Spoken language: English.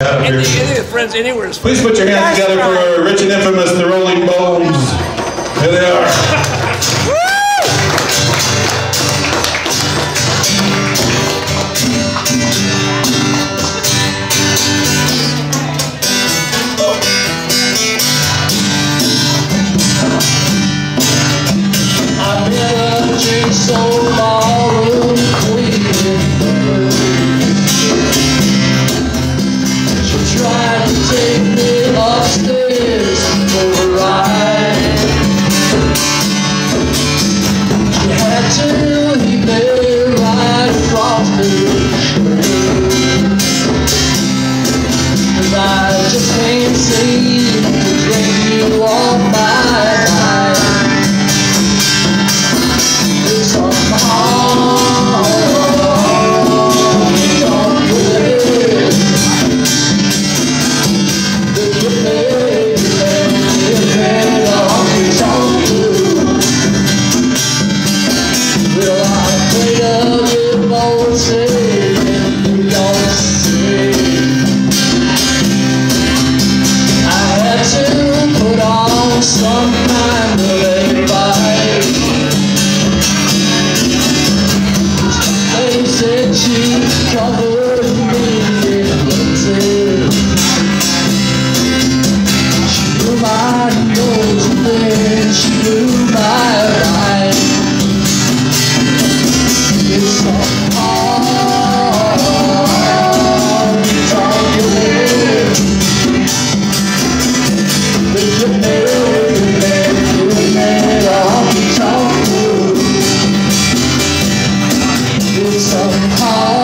Any, any of the friends anywhere is Please put your hands together for rich and infamous the Rolling Bones. Here they are. some so hard.